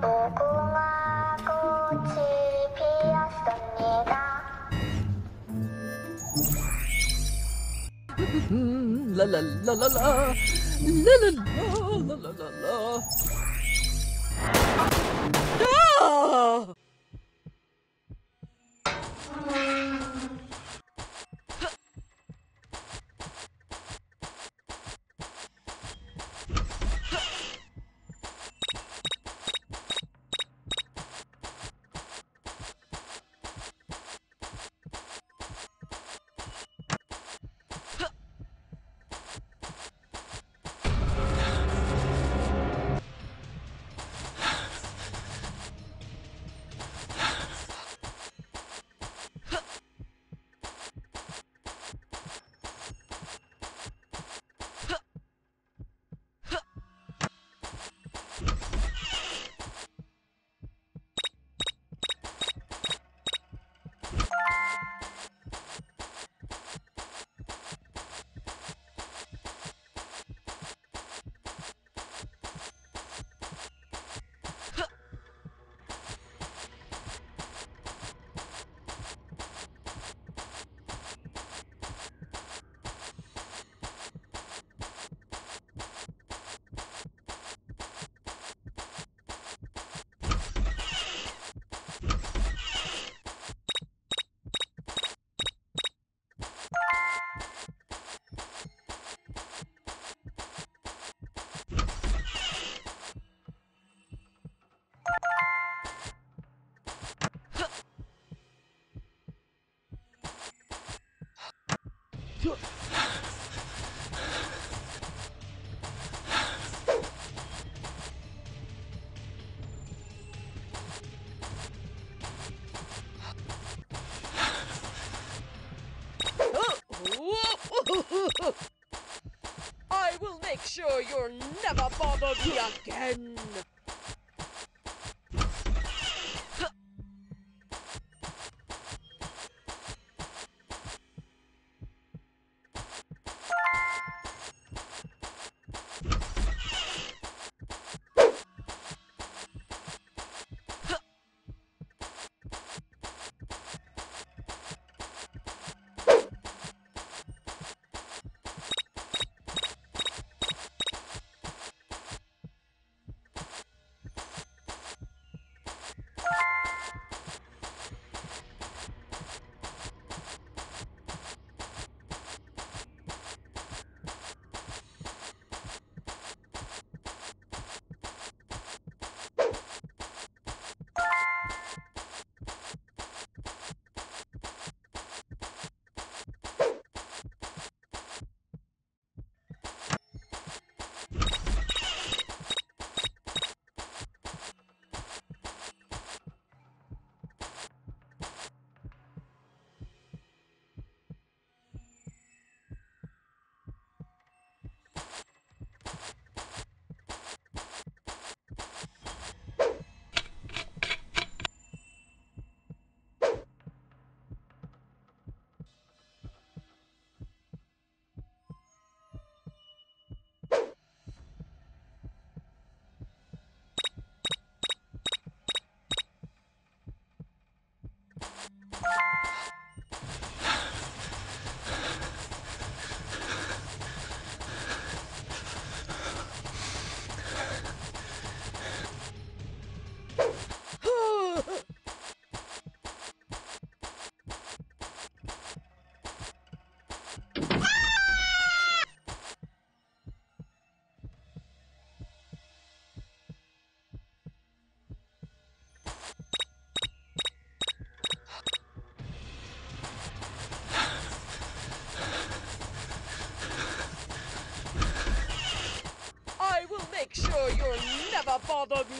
무궁화 꽃이 피었습니다. 음, 라라라라라 라라라라라라라 아!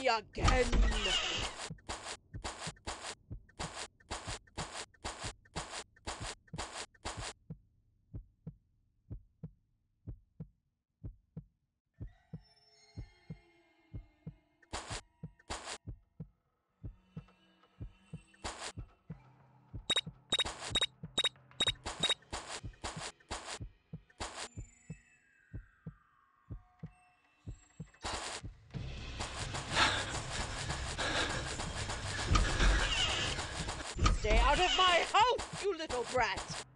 Again. Stay out of my house, you little brat!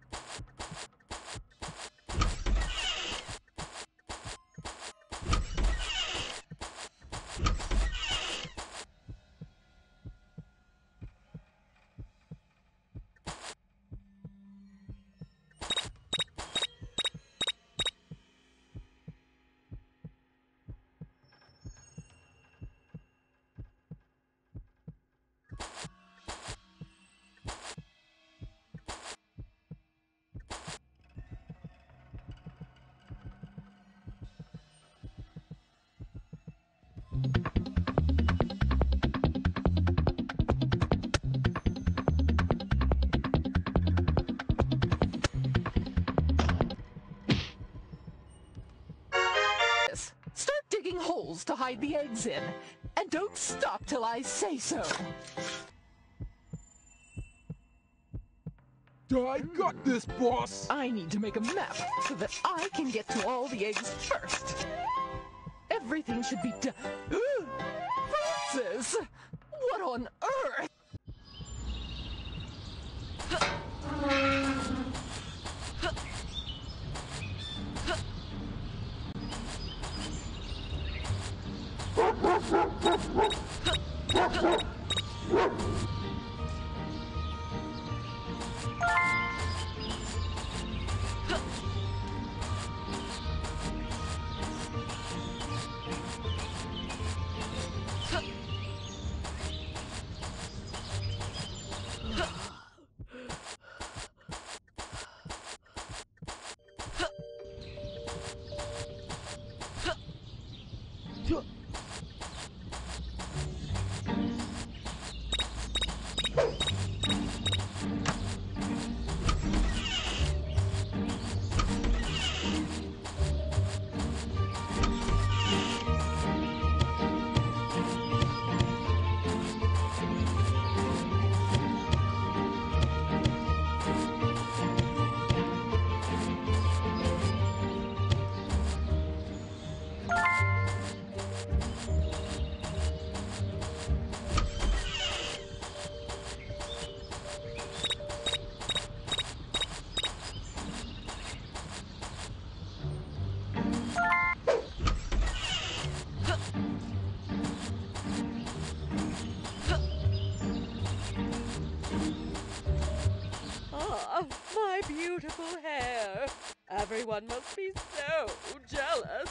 Holes to hide the eggs in. And don't stop till I say so. I got this, boss! I need to make a map so that I can get to all the eggs first. Everything should be done. Francis! What on Everyone must be so jealous.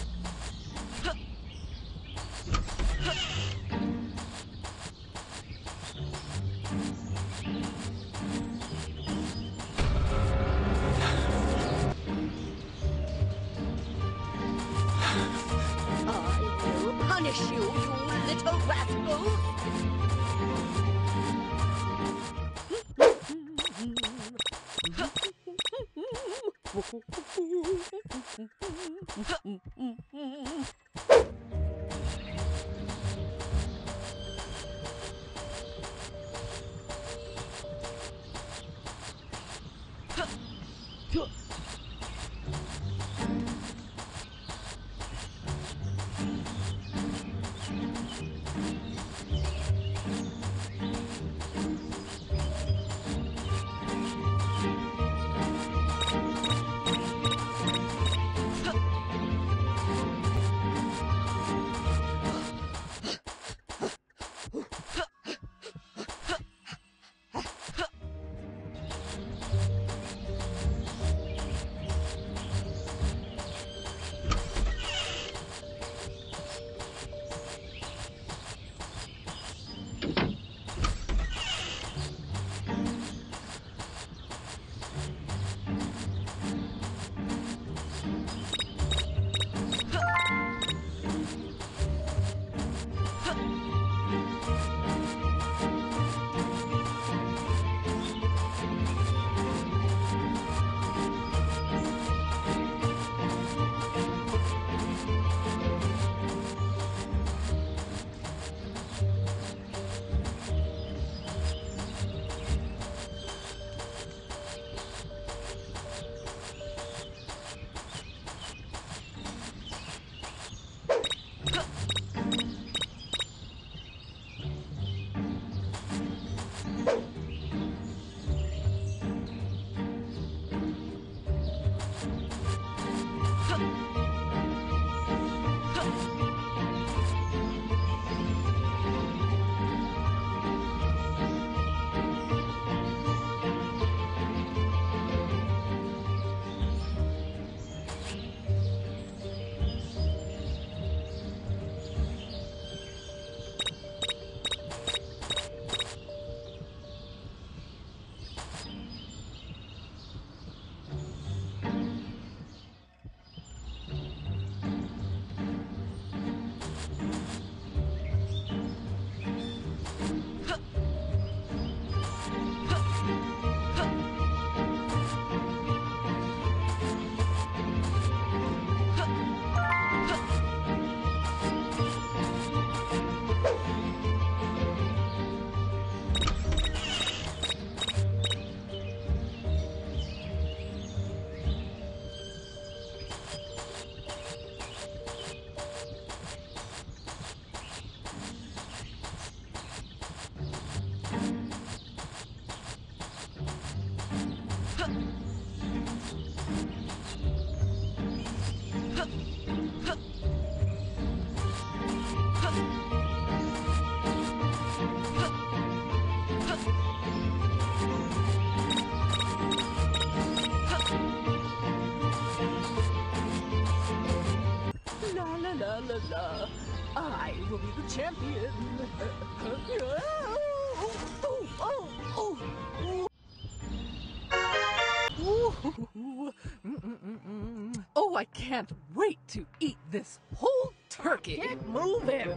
champion. Oh, oh, oh, oh, I can't wait to eat this whole turkey. Get moving.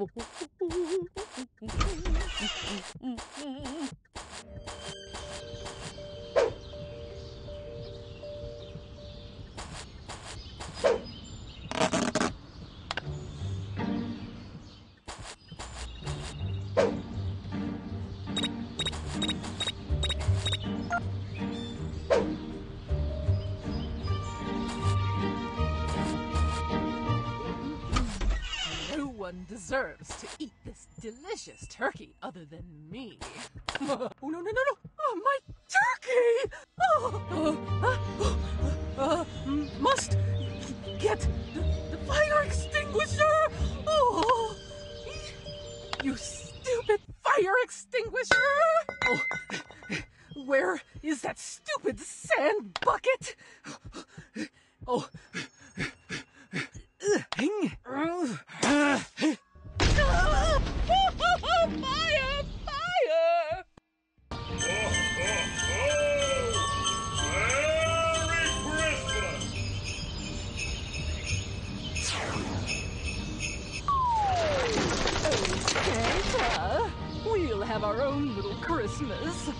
我不 deserves to eat this delicious turkey other than me. oh, no, no, no, no! Oh, my turkey! Oh, uh, uh, uh, must get the, the fire extinguisher! Oh, you stupid fire extinguisher! Oh, where is that stupid sand bucket? Oh. fire! Christmas.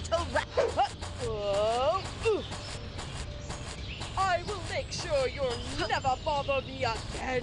Little rat. I will make sure you'll never bother me again.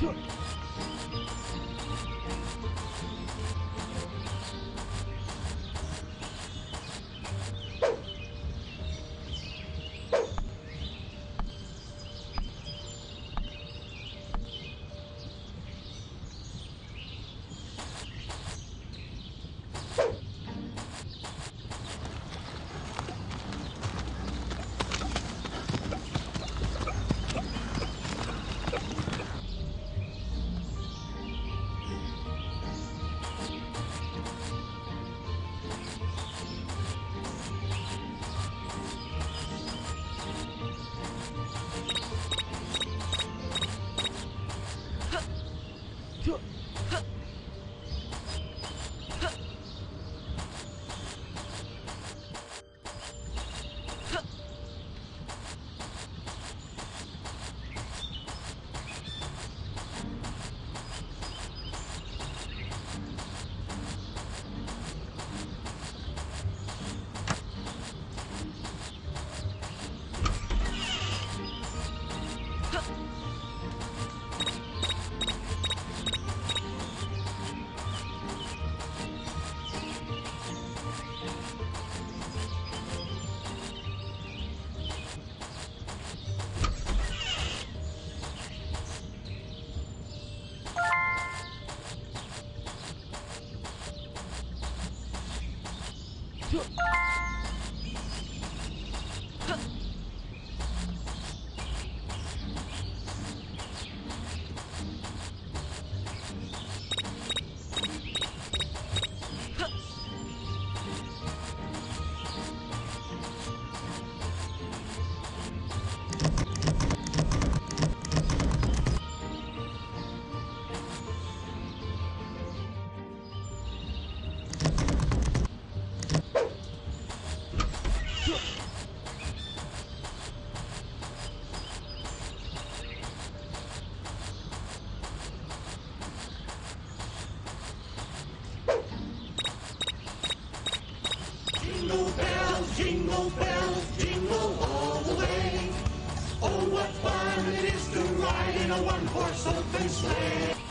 这 in a one-horse open sleigh.